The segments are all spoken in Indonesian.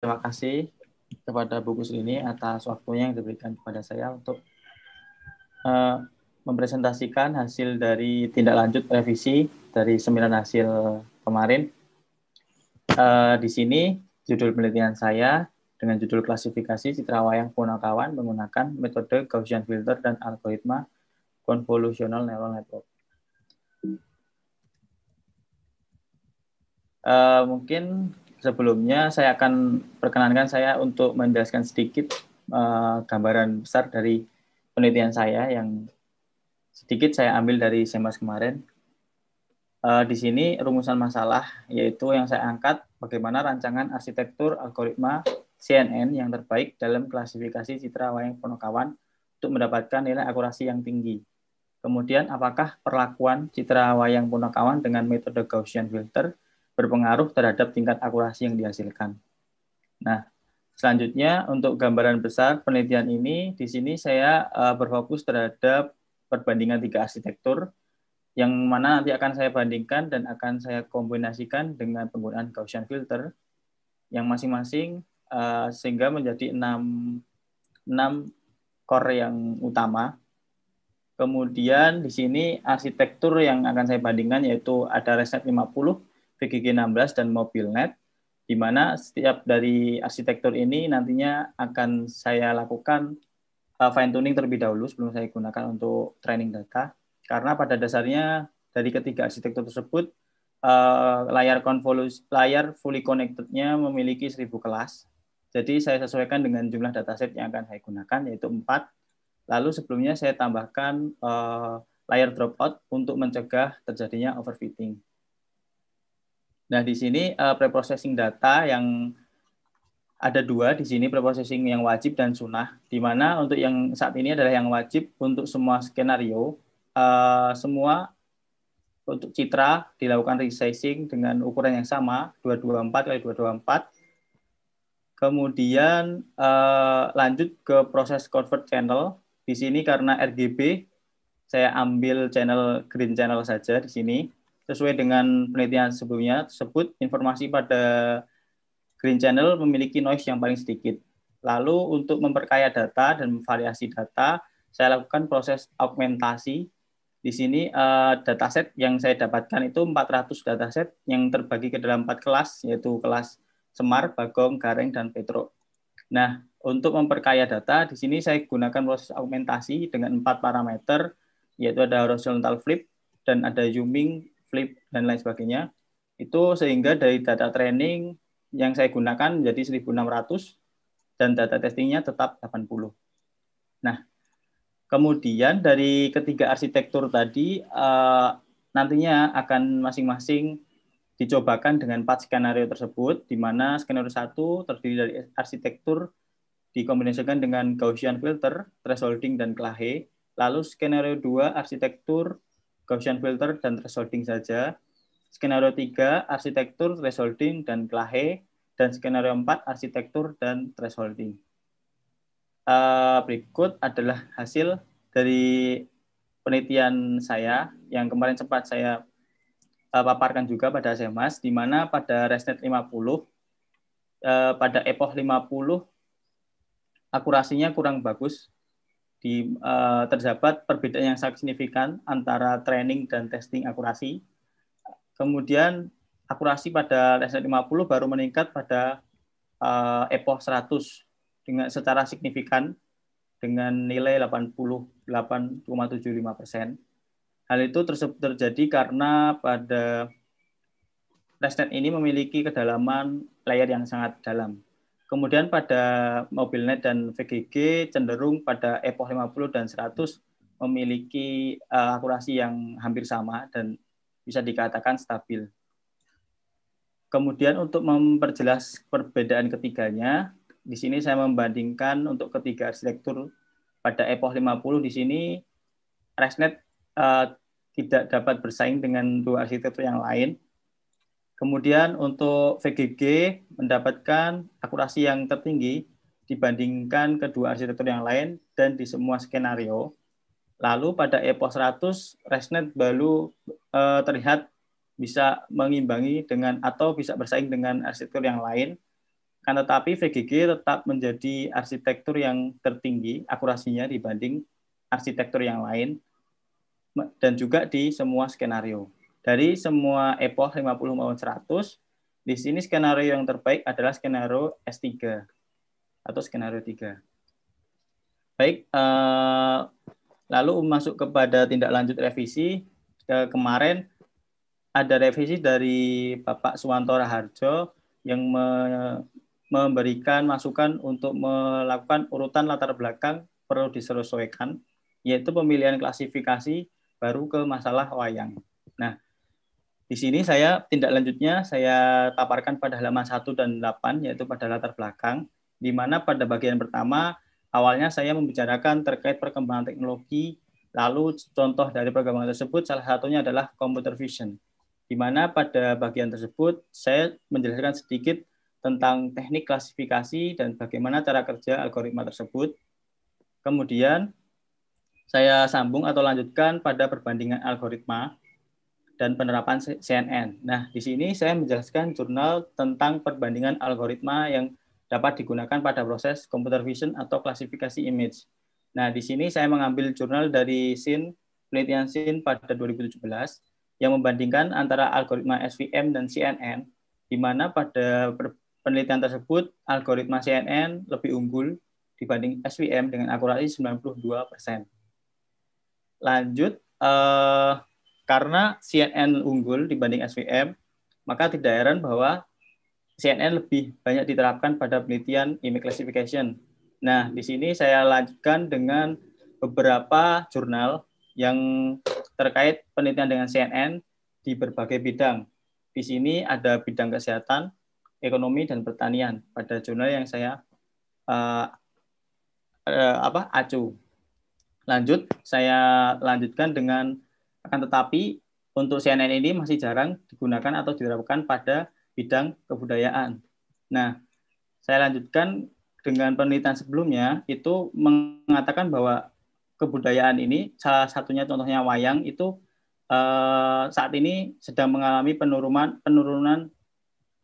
terima kasih kepada Bu ini atas waktunya yang diberikan kepada saya untuk uh, mempresentasikan hasil dari tindak lanjut revisi dari sembilan hasil kemarin. Uh, di sini judul penelitian saya dengan judul klasifikasi citra wayang punakawan menggunakan metode Gaussian filter dan algoritma convolutional neural network. Uh, mungkin sebelumnya saya akan perkenankan saya untuk menjelaskan sedikit uh, gambaran besar dari penelitian saya yang sedikit saya ambil dari SEMAS kemarin. Uh, di sini rumusan masalah yaitu yang saya angkat bagaimana rancangan arsitektur algoritma CNN yang terbaik dalam klasifikasi citra wayang ponokawan untuk mendapatkan nilai akurasi yang tinggi. Kemudian apakah perlakuan citra wayang ponokawan dengan metode Gaussian filter berpengaruh terhadap tingkat akurasi yang dihasilkan. Nah, selanjutnya untuk gambaran besar penelitian ini, di sini saya uh, berfokus terhadap perbandingan tiga arsitektur, yang mana nanti akan saya bandingkan dan akan saya kombinasikan dengan penggunaan Gaussian filter, yang masing-masing uh, sehingga menjadi enam, enam core yang utama. Kemudian di sini arsitektur yang akan saya bandingkan yaitu ada Reset 50, VGG 16 dan MobileNet, di mana setiap dari arsitektur ini nantinya akan saya lakukan uh, fine tuning terlebih dahulu sebelum saya gunakan untuk training data. Karena pada dasarnya dari ketiga arsitektur tersebut uh, layar konvolus layar fully connected-nya memiliki 1000 kelas. Jadi saya sesuaikan dengan jumlah dataset yang akan saya gunakan yaitu 4. Lalu sebelumnya saya tambahkan uh, layar dropout untuk mencegah terjadinya overfitting. Nah, di sini uh, preprocessing data yang ada dua di sini preprocessing yang wajib dan sunnah, di mana untuk yang saat ini adalah yang wajib untuk semua skenario, uh, semua untuk citra dilakukan resizing dengan ukuran yang sama 224 kali 224. Kemudian uh, lanjut ke proses convert channel. Di sini karena RGB saya ambil channel green channel saja di sini sesuai dengan penelitian sebelumnya tersebut informasi pada Green Channel memiliki noise yang paling sedikit. Lalu untuk memperkaya data dan memvariasi data, saya lakukan proses augmentasi. Di sini uh, dataset yang saya dapatkan itu 400 dataset yang terbagi ke dalam empat kelas, yaitu kelas Semar, Bagong, Gareng, dan Petro. Nah, untuk memperkaya data, di sini saya gunakan proses augmentasi dengan empat parameter, yaitu ada horizontal flip, dan ada zooming, flip, dan lain sebagainya. Itu sehingga dari data training yang saya gunakan menjadi 1600 dan data testingnya tetap 80. Nah, kemudian dari ketiga arsitektur tadi uh, nantinya akan masing-masing dicobakan dengan empat skenario tersebut, di mana skenario satu terdiri dari arsitektur dikombinasikan dengan Gaussian filter, thresholding, dan Clahe. Lalu skenario dua arsitektur Gaussian filter dan thresholding saja. Skenario 3, arsitektur, thresholding, dan Clahe. Dan skenario 4, arsitektur dan thresholding. Uh, berikut adalah hasil dari penelitian saya yang kemarin sempat saya uh, paparkan juga pada SEMAS, di mana pada ResNet 50, uh, pada EPOH 50, akurasinya kurang bagus di uh, terdapat perbedaan yang sangat signifikan antara training dan testing akurasi. Kemudian akurasi pada Lesnet 50 baru meningkat pada uh, EPOH 100 dengan secara signifikan dengan nilai 88,75 persen. Hal itu terjadi karena pada Lesnet ini memiliki kedalaman layer yang sangat dalam. Kemudian pada mobilnet dan VGG cenderung pada EPOH 50 dan 100 memiliki uh, akurasi yang hampir sama dan bisa dikatakan stabil. Kemudian untuk memperjelas perbedaan ketiganya, di sini saya membandingkan untuk ketiga arsitektur pada EPOH 50 di sini ResNet uh, tidak dapat bersaing dengan dua arsitektur yang lain Kemudian untuk VGG mendapatkan akurasi yang tertinggi dibandingkan kedua arsitektur yang lain dan di semua skenario. Lalu pada EPOS 100, ResNet baru eh, terlihat bisa mengimbangi dengan atau bisa bersaing dengan arsitektur yang lain Kan tetapi VGG tetap menjadi arsitektur yang tertinggi akurasinya dibanding arsitektur yang lain dan juga di semua skenario. Dari semua epoch 50 maupun 100, di sini skenario yang terbaik adalah skenario S3 atau skenario 3. Baik, eh, lalu masuk kepada tindak lanjut revisi. Kemarin ada revisi dari Bapak Suwanto Raharjo yang me memberikan masukan untuk melakukan urutan latar belakang perlu disesuaikan, yaitu pemilihan klasifikasi baru ke masalah wayang. Nah, di sini saya tindak lanjutnya saya paparkan pada halaman 1 dan 8, yaitu pada latar belakang, di mana pada bagian pertama awalnya saya membicarakan terkait perkembangan teknologi, lalu contoh dari perkembangan tersebut salah satunya adalah computer vision di mana pada bagian tersebut saya menjelaskan sedikit tentang teknik klasifikasi dan bagaimana cara kerja algoritma tersebut. Kemudian saya sambung atau lanjutkan pada perbandingan algoritma dan penerapan CNN. Nah, di sini saya menjelaskan jurnal tentang perbandingan algoritma yang dapat digunakan pada proses computer vision atau klasifikasi image. Nah, di sini saya mengambil jurnal dari SIN, penelitian SIN pada 2017, yang membandingkan antara algoritma SVM dan CNN, di mana pada penelitian tersebut algoritma CNN lebih unggul dibanding SVM dengan akurasi 92%. Lanjut, eh, karena CNN unggul dibanding SVM, maka tidak heran bahwa CNN lebih banyak diterapkan pada penelitian image classification. Nah, di sini saya lanjutkan dengan beberapa jurnal yang terkait penelitian dengan CNN di berbagai bidang. Di sini ada bidang kesehatan, ekonomi dan pertanian pada jurnal yang saya uh, uh, apa acu. Lanjut, saya lanjutkan dengan akan tetapi untuk CNN ini masih jarang digunakan atau diterapkan pada bidang kebudayaan. Nah, saya lanjutkan dengan penelitian sebelumnya itu mengatakan bahwa kebudayaan ini salah satunya contohnya wayang itu eh, saat ini sedang mengalami penurunan penurunan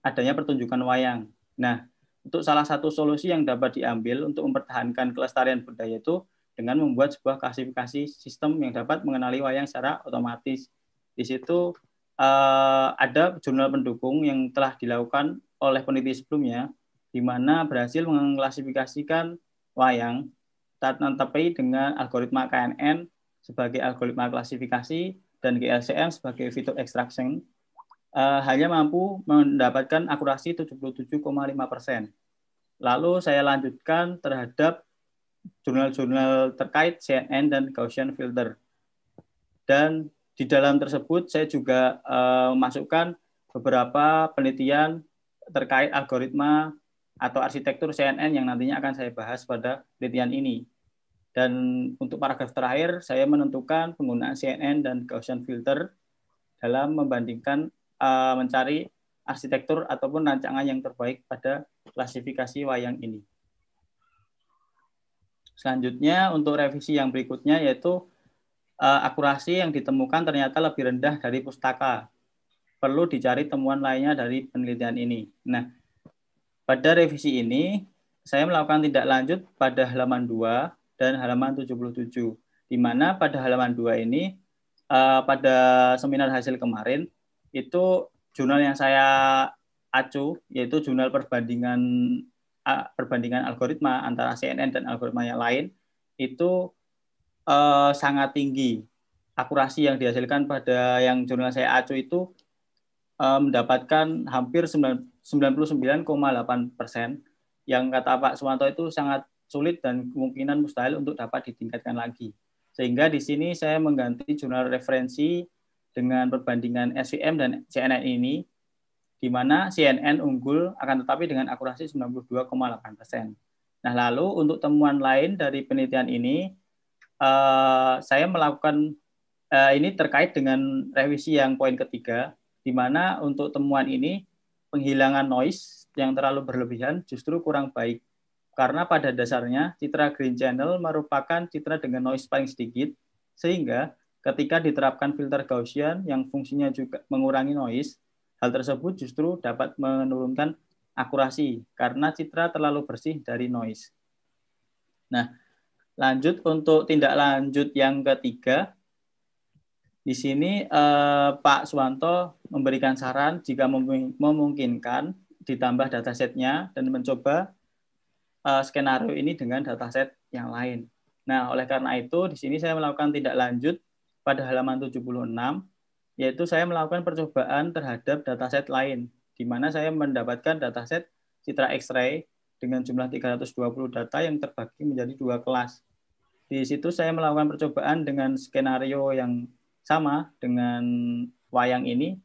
adanya pertunjukan wayang. Nah, untuk salah satu solusi yang dapat diambil untuk mempertahankan kelestarian budaya itu dengan membuat sebuah klasifikasi sistem yang dapat mengenali wayang secara otomatis. Di situ eh, ada jurnal pendukung yang telah dilakukan oleh peneliti sebelumnya, di mana berhasil mengklasifikasikan wayang tetapi dengan algoritma KNN sebagai algoritma klasifikasi dan GLCM sebagai fitur extraction uh, hanya mampu mendapatkan akurasi 77,5 persen. Lalu saya lanjutkan terhadap jurnal-jurnal terkait CNN dan Gaussian filter. Dan di dalam tersebut saya juga uh, memasukkan beberapa penelitian terkait algoritma atau arsitektur CNN yang nantinya akan saya bahas pada penelitian ini. Dan untuk paragraf terakhir, saya menentukan penggunaan CNN dan Gaussian filter dalam membandingkan uh, mencari arsitektur ataupun rancangan yang terbaik pada klasifikasi wayang ini. Selanjutnya untuk revisi yang berikutnya yaitu uh, akurasi yang ditemukan ternyata lebih rendah dari pustaka. Perlu dicari temuan lainnya dari penelitian ini. Nah, pada revisi ini saya melakukan tindak lanjut pada halaman 2 dan halaman 77. Di mana pada halaman 2 ini uh, pada seminar hasil kemarin itu jurnal yang saya acu yaitu jurnal perbandingan perbandingan algoritma antara CNN dan algoritma yang lain itu uh, sangat tinggi. Akurasi yang dihasilkan pada yang jurnal saya acu itu uh, mendapatkan hampir 99,8 persen. Yang kata Pak Suwanto itu sangat sulit dan kemungkinan mustahil untuk dapat ditingkatkan lagi. Sehingga di sini saya mengganti jurnal referensi dengan perbandingan SVM dan CNN ini, di mana CNN unggul akan tetapi dengan akurasi 92,8 persen. Nah, lalu untuk temuan lain dari penelitian ini, uh, saya melakukan uh, ini terkait dengan revisi yang poin ketiga, di mana untuk temuan ini penghilangan noise yang terlalu berlebihan justru kurang baik karena pada dasarnya citra green channel merupakan citra dengan noise paling sedikit, sehingga ketika diterapkan filter Gaussian yang fungsinya juga mengurangi noise, hal tersebut justru dapat menurunkan akurasi karena citra terlalu bersih dari noise. Nah, lanjut untuk tindak lanjut yang ketiga. Di sini eh, Pak Suwanto memberikan saran jika memungkinkan ditambah datasetnya dan mencoba uh, skenario ini dengan dataset yang lain. Nah, oleh karena itu di sini saya melakukan tindak lanjut pada halaman 76 yaitu saya melakukan percobaan terhadap dataset lain di mana saya mendapatkan dataset citra X-ray dengan jumlah 320 data yang terbagi menjadi dua kelas. Di situ saya melakukan percobaan dengan skenario yang sama dengan wayang ini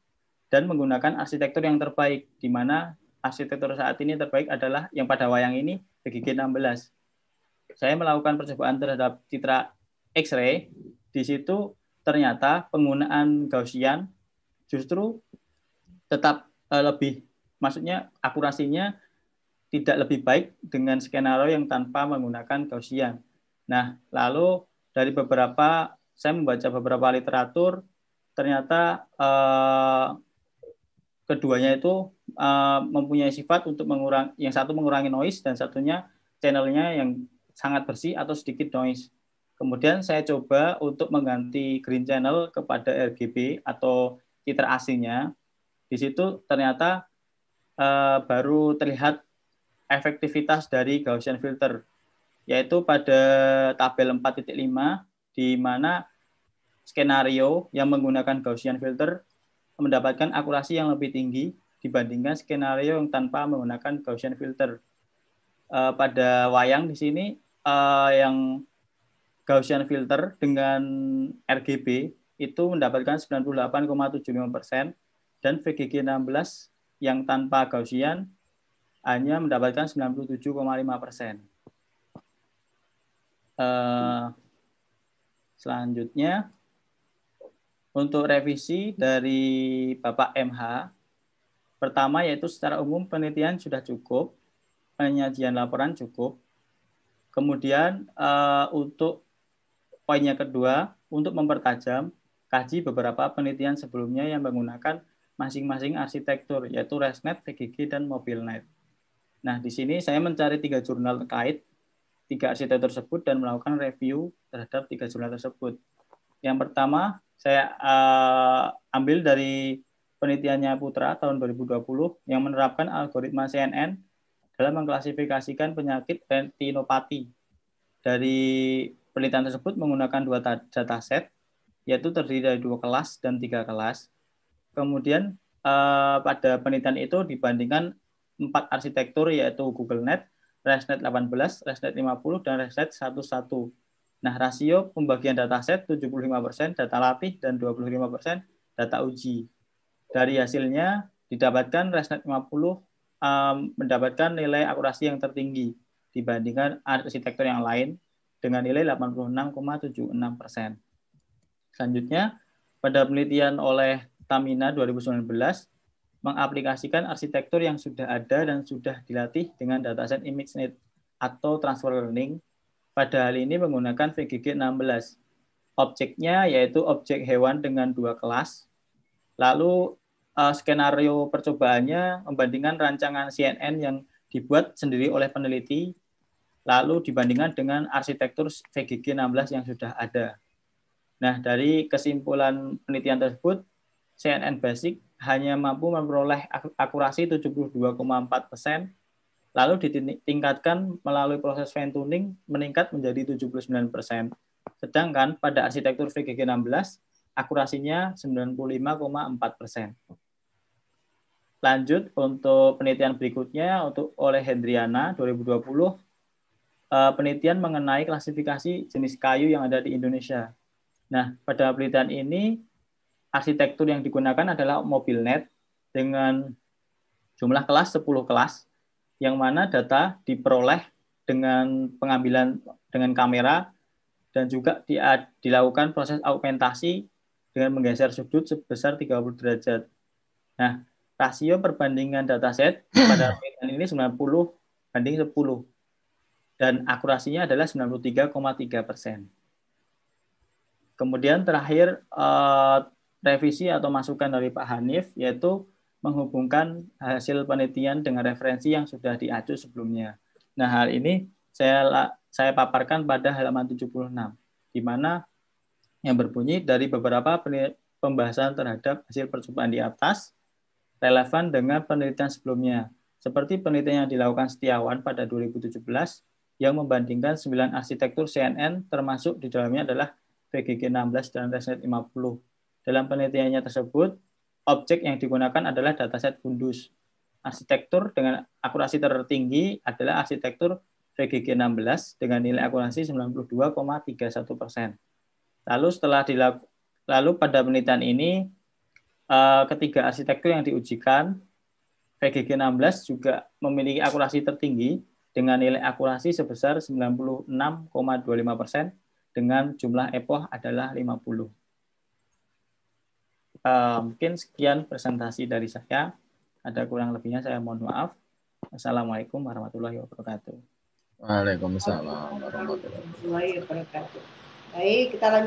dan menggunakan arsitektur yang terbaik, di mana arsitektur saat ini terbaik adalah yang pada wayang ini PGG 16. Saya melakukan percobaan terhadap citra X-ray. Di situ ternyata penggunaan Gaussian justru tetap uh, lebih, maksudnya akurasinya tidak lebih baik dengan skenario yang tanpa menggunakan Gaussian. Nah, lalu dari beberapa, saya membaca beberapa literatur, ternyata uh, keduanya itu uh, mempunyai sifat untuk mengurangi yang satu mengurangi noise dan satunya channelnya yang sangat bersih atau sedikit noise. Kemudian saya coba untuk mengganti green channel kepada RGB atau citra aslinya. Di situ ternyata uh, baru terlihat efektivitas dari Gaussian filter, yaitu pada tabel 4.5 di mana skenario yang menggunakan Gaussian filter mendapatkan akurasi yang lebih tinggi dibandingkan skenario yang tanpa menggunakan Gaussian filter. Uh, pada wayang di sini uh, yang Gaussian filter dengan RGB itu mendapatkan 98,75 persen dan VGG 16 yang tanpa Gaussian hanya mendapatkan 97,5 persen. Uh, selanjutnya untuk revisi dari Bapak MH, pertama yaitu secara umum penelitian sudah cukup, penyajian laporan cukup. Kemudian uh, untuk poinnya kedua, untuk mempertajam, kaji beberapa penelitian sebelumnya yang menggunakan masing-masing arsitektur, yaitu ResNet, VGG, dan MobileNet. Nah, di sini saya mencari tiga jurnal terkait tiga arsitektur tersebut dan melakukan review terhadap tiga jurnal tersebut. Yang pertama, saya uh, ambil dari penelitiannya Putra tahun 2020 yang menerapkan algoritma CNN dalam mengklasifikasikan penyakit retinopati. Dari penelitian tersebut menggunakan dua dataset, yaitu terdiri dari dua kelas dan tiga kelas. Kemudian uh, pada penelitian itu dibandingkan empat arsitektur yaitu GoogleNet, ResNet 18, ResNet 50, dan ResNet 11. Nah, rasio pembagian dataset 75% data latih dan 25% data uji. Dari hasilnya didapatkan ResNet 50 um, mendapatkan nilai akurasi yang tertinggi dibandingkan arsitektur yang lain dengan nilai 86,76 persen. Selanjutnya, pada penelitian oleh Tamina 2019, mengaplikasikan arsitektur yang sudah ada dan sudah dilatih dengan dataset ImageNet atau transfer learning pada hal ini menggunakan VGG 16. Objeknya yaitu objek hewan dengan dua kelas. Lalu uh, skenario percobaannya membandingkan rancangan CNN yang dibuat sendiri oleh peneliti, lalu dibandingkan dengan arsitektur VGG 16 yang sudah ada. Nah, dari kesimpulan penelitian tersebut, CNN Basic hanya mampu memperoleh akurasi 72,4 persen lalu ditingkatkan melalui proses fine tuning meningkat menjadi 79%. Sedangkan pada arsitektur VGG 16 akurasinya 95,4%. Lanjut untuk penelitian berikutnya untuk oleh Hendriana 2020 eh, penelitian mengenai klasifikasi jenis kayu yang ada di Indonesia. Nah, pada penelitian ini arsitektur yang digunakan adalah MobileNet dengan jumlah kelas 10 kelas yang mana data diperoleh dengan pengambilan dengan kamera dan juga di, dilakukan proses augmentasi dengan menggeser sudut sebesar 30 derajat. Nah, rasio perbandingan dataset pada penelitian ini 90 banding 10 dan akurasinya adalah 93,3 persen. Kemudian terakhir eh, revisi atau masukan dari Pak Hanif yaitu menghubungkan hasil penelitian dengan referensi yang sudah diacu sebelumnya. Nah, hal ini saya saya paparkan pada halaman 76, di mana yang berbunyi dari beberapa pembahasan terhadap hasil percobaan di atas relevan dengan penelitian sebelumnya, seperti penelitian yang dilakukan Setiawan pada 2017 yang membandingkan 9 arsitektur CNN termasuk di dalamnya adalah VGG 16 dan ResNet 50. Dalam penelitiannya tersebut, objek yang digunakan adalah dataset Fundus. Arsitektur dengan akurasi tertinggi adalah arsitektur VGG 16 dengan nilai akurasi 92,31 persen. Lalu setelah dilaku, lalu pada penelitian ini eh, ketiga arsitektur yang diujikan VGG 16 juga memiliki akurasi tertinggi dengan nilai akurasi sebesar 96,25 persen dengan jumlah epoch adalah 50 uh, mungkin sekian presentasi dari saya. Ada kurang lebihnya saya mohon maaf. Assalamualaikum warahmatullahi wabarakatuh. Waalaikumsalam warahmatullahi wabarakatuh. Baik, kita lanjut.